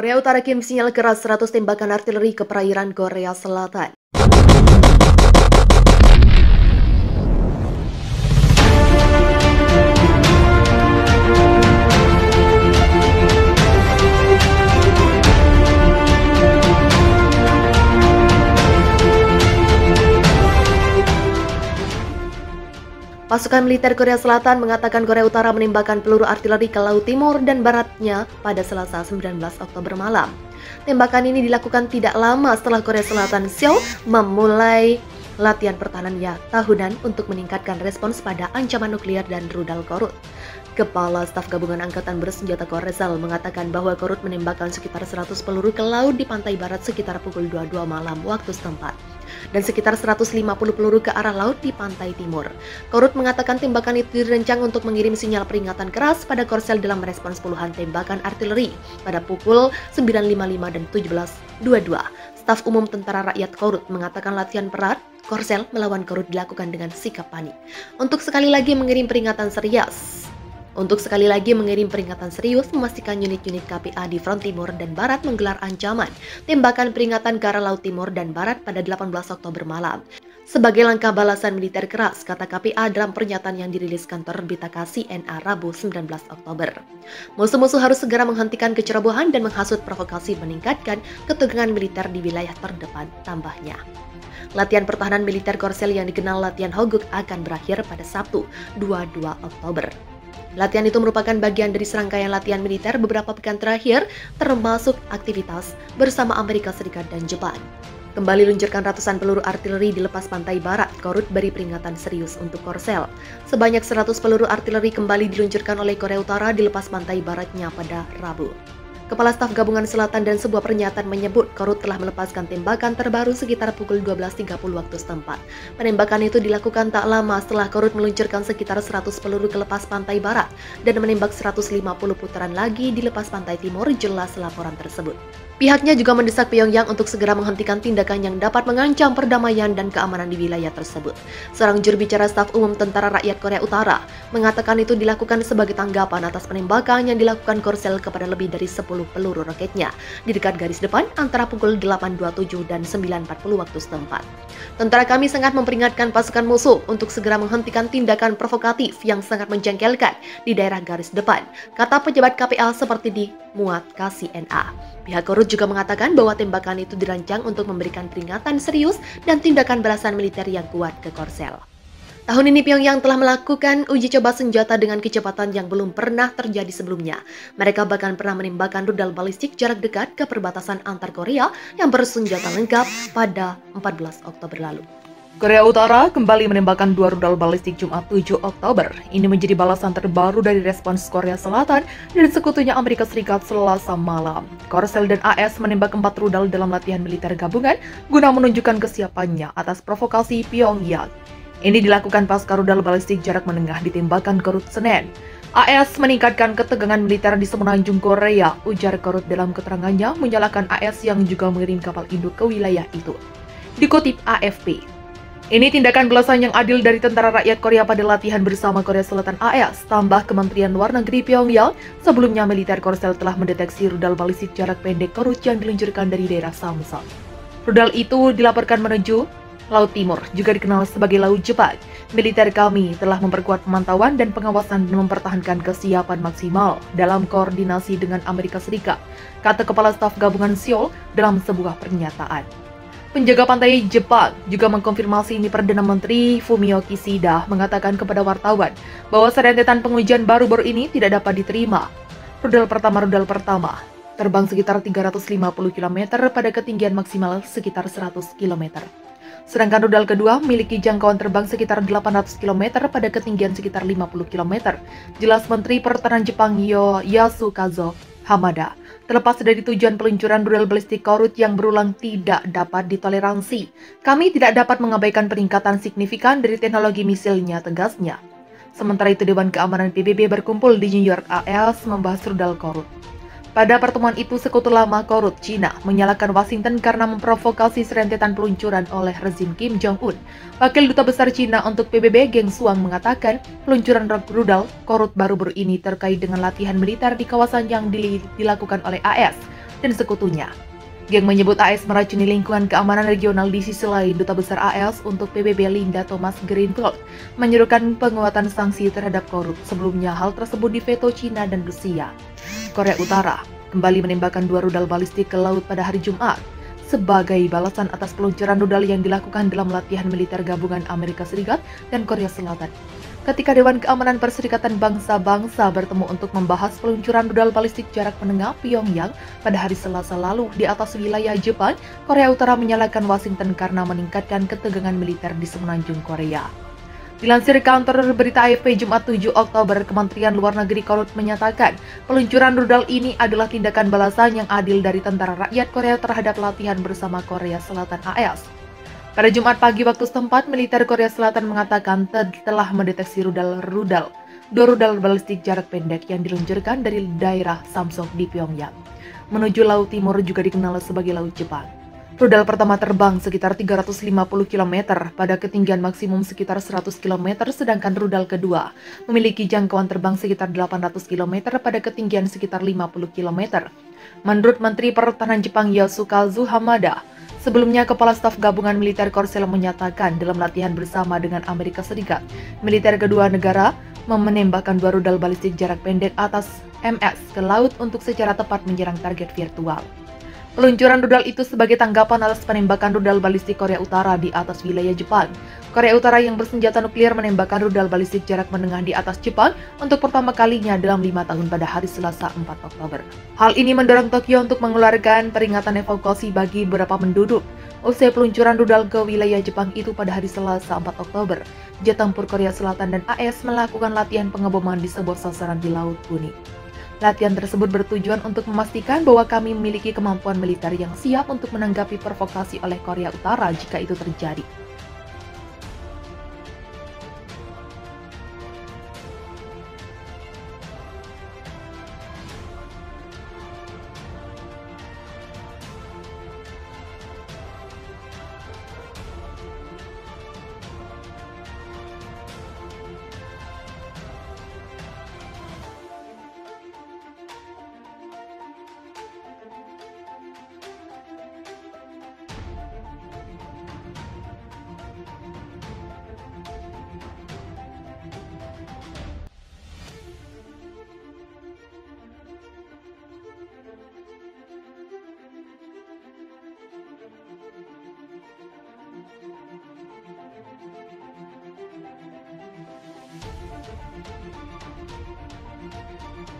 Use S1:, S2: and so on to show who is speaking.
S1: Korea Utara kirim sinyal keras 100 tembakan artileri ke perairan Korea Selatan. Pasukan militer Korea Selatan mengatakan Korea Utara menembakkan peluru artileri ke Laut Timur dan Baratnya pada Selasa 19 Oktober malam. Tembakan ini dilakukan tidak lama setelah Korea Selatan Seoul memulai latihan pertahanan ya tahunan untuk meningkatkan respons pada ancaman nuklir dan rudal Korut. Kepala Staf Gabungan Angkatan Bersenjata Koresel mengatakan bahwa Korut menembakkan sekitar 100 peluru ke laut di pantai barat sekitar pukul 22 malam waktu setempat dan sekitar 150 peluru ke arah laut di pantai timur. Korut mengatakan tembakan itu dirancang untuk mengirim sinyal peringatan keras pada Korsel dalam merespons puluhan tembakan artileri pada pukul 9.55 dan 17.22. Staf Umum Tentara Rakyat Korut mengatakan latihan berat Korsel melawan Korut dilakukan dengan sikap panik. Untuk sekali lagi mengirim peringatan serius, untuk sekali lagi mengirim peringatan serius memastikan unit-unit KPA di front timur dan barat menggelar ancaman tembakan peringatan ke arah laut timur dan barat pada 18 Oktober malam. Sebagai langkah balasan militer keras, kata KPA dalam pernyataan yang dirilis kantor berita KCNA Rabu 19 Oktober. Musuh-musuh harus segera menghentikan kecerobohan dan menghasut provokasi meningkatkan ketegangan militer di wilayah terdepan, tambahnya. Latihan pertahanan militer Korsel yang dikenal latihan Hoguk akan berakhir pada Sabtu, 22 Oktober. Latihan itu merupakan bagian dari serangkaian latihan militer beberapa pekan terakhir, termasuk aktivitas bersama Amerika Serikat dan Jepang. Kembali luncurkan ratusan peluru artileri di lepas pantai barat, Korut beri peringatan serius untuk Korsel. Sebanyak 100 peluru artileri kembali diluncurkan oleh Korea Utara di lepas pantai baratnya pada Rabu. Kepala Staf Gabungan Selatan dan sebuah pernyataan menyebut Korut telah melepaskan tembakan terbaru sekitar pukul 12.30 waktu setempat. Penembakan itu dilakukan tak lama setelah Korut meluncurkan sekitar 100 peluru ke lepas pantai barat dan menembak 150 putaran lagi di lepas pantai timur, jelas laporan tersebut. Pihaknya juga mendesak Pyongyang untuk segera menghentikan tindakan yang dapat mengancam perdamaian dan keamanan di wilayah tersebut. Seorang juru bicara staf umum Tentara Rakyat Korea Utara mengatakan itu dilakukan sebagai tanggapan atas penembakan yang dilakukan Korsel kepada lebih dari 10 peluru roketnya di dekat garis depan antara pukul 8.27 dan 9.40 waktu setempat. Tentara kami sangat memperingatkan pasukan musuh untuk segera menghentikan tindakan provokatif yang sangat menjengkelkan di daerah garis depan, kata pejabat KPL seperti di Muat KCNA. Pihak Korut juga mengatakan bahwa tembakan itu dirancang untuk memberikan peringatan serius dan tindakan balasan militer yang kuat ke Korsel. Tahun ini Pyongyang telah melakukan uji coba senjata dengan kecepatan yang belum pernah terjadi sebelumnya. Mereka bahkan pernah menembakkan rudal balistik jarak dekat ke perbatasan antar Korea yang bersenjata lengkap pada 14 Oktober lalu.
S2: Korea Utara kembali menembakkan dua rudal balistik Jumat 7 Oktober. Ini menjadi balasan terbaru dari respons Korea Selatan dan sekutunya Amerika Serikat selasa malam. Korsel dan AS menembak empat rudal dalam latihan militer gabungan guna menunjukkan kesiapannya atas provokasi Pyongyang. Ini dilakukan pasca rudal balistik jarak menengah ditembakkan Korut Senin. AS meningkatkan ketegangan militer di semenanjung Korea, ujar Korut dalam keterangannya menyalahkan AS yang juga mengirim kapal induk ke wilayah itu. Dikutip AFP, ini tindakan belasan yang adil dari tentara rakyat Korea pada latihan bersama Korea Selatan AS, tambah Kementerian Luar Negeri Pyongyang. Sebelumnya militer Korsel telah mendeteksi rudal balistik jarak pendek Korut yang diluncurkan dari daerah Samsung. Rudal itu dilaporkan menuju Laut Timur, juga dikenal sebagai Laut Jepang. Militer kami telah memperkuat pemantauan dan pengawasan dan mempertahankan kesiapan maksimal dalam koordinasi dengan Amerika Serikat, kata Kepala Staf Gabungan Seoul dalam sebuah pernyataan. Penjaga pantai Jepang juga mengkonfirmasi ini Perdana Menteri Fumio Kishida mengatakan kepada wartawan bahwa serentetan pengujian baru-baru ini tidak dapat diterima. Rudal pertama rudal pertama terbang sekitar 350 km pada ketinggian maksimal sekitar 100 km. Sedangkan rudal kedua memiliki jangkauan terbang sekitar 800 km pada ketinggian sekitar 50 km. Jelas Menteri Pertahanan Jepang Yo Yasukazo Hamada. Terlepas dari tujuan peluncuran rudal balistik Korut yang berulang tidak dapat ditoleransi, kami tidak dapat mengabaikan peningkatan signifikan dari teknologi misilnya, tegasnya. Sementara itu, Dewan Keamanan PBB berkumpul di New York AS membahas rudal Korut. Pada pertemuan itu, sekutu lama Korut Cina menyalahkan Washington karena memprovokasi serentetan peluncuran oleh rezim Kim Jong-un. Wakil Duta Besar Cina untuk PBB Geng Suang mengatakan peluncuran rudal Korut baru-baru ini terkait dengan latihan militer di kawasan yang dilakukan oleh AS. dan sekutunya. Geng menyebut AS meracuni lingkungan keamanan regional di sisi lain, Duta Besar AS untuk PBB Linda Thomas Greenfield menyerukan penguatan sanksi terhadap korup. Sebelumnya hal tersebut diveto Cina dan Rusia. Korea Utara kembali menembakkan dua rudal balistik ke laut pada hari Jumat sebagai balasan atas peluncuran rudal yang dilakukan dalam latihan militer gabungan Amerika Serikat dan Korea Selatan ketika Dewan Keamanan Perserikatan Bangsa-Bangsa bertemu untuk membahas peluncuran rudal balistik jarak menengah Pyongyang pada hari Selasa lalu di atas wilayah Jepang, Korea Utara menyalahkan Washington karena meningkatkan ketegangan militer di semenanjung Korea. Dilansir kantor berita AFP Jumat 7 Oktober, Kementerian Luar Negeri Korut menyatakan peluncuran rudal ini adalah tindakan balasan yang adil dari tentara rakyat Korea terhadap latihan bersama Korea Selatan AS. Pada Jumat pagi waktu setempat, militer Korea Selatan mengatakan telah mendeteksi rudal-rudal, dua rudal balistik jarak pendek yang diluncurkan dari daerah Samsung di Pyongyang. Menuju Laut Timur juga dikenal sebagai Laut Jepang. Rudal pertama terbang sekitar 350 km pada ketinggian maksimum sekitar 100 km, sedangkan rudal kedua memiliki jangkauan terbang sekitar 800 km pada ketinggian sekitar 50 km. Menurut Menteri Pertahanan Jepang Yasukazu Hamada, Sebelumnya, Kepala Staf Gabungan Militer Korsel menyatakan dalam latihan bersama dengan Amerika Serikat, militer kedua negara menembakkan dua rudal balistik jarak pendek atas MS ke laut untuk secara tepat menyerang target virtual. Peluncuran rudal itu sebagai tanggapan atas penembakan rudal balistik Korea Utara di atas wilayah Jepang. Korea Utara yang bersenjata nuklir menembakkan rudal balistik jarak menengah di atas Jepang untuk pertama kalinya dalam lima tahun pada hari Selasa 4 Oktober. Hal ini mendorong Tokyo untuk mengeluarkan peringatan evakuasi bagi beberapa penduduk. Usai peluncuran rudal ke wilayah Jepang itu pada hari Selasa 4 Oktober, jet tempur Korea Selatan dan AS melakukan latihan pengeboman di sebuah sasaran di Laut Kuning. Latihan tersebut bertujuan untuk memastikan bahwa kami memiliki kemampuan militer yang siap untuk menanggapi provokasi oleh Korea Utara jika itu terjadi. みんなでね。